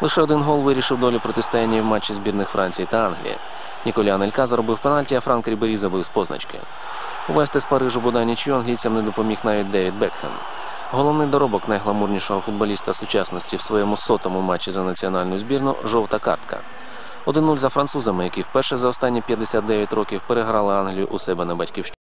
Лише один гол вирішив долю протистояння в матчі збірних Франції та Англії. Ніколя Анелька заробив пенальті, а Франк Рібері забив з позначки. Увести з Парижу бодай нічию англійцям не допоміг навіть Девід Бекхем. Головний доробок найгламурнішого футболіста сучасності в своєму сотому матчі за національну збірну жовта картка. 1-0 за французами, які вперше за останні 59 років переграли Англію у себе на батьківщині.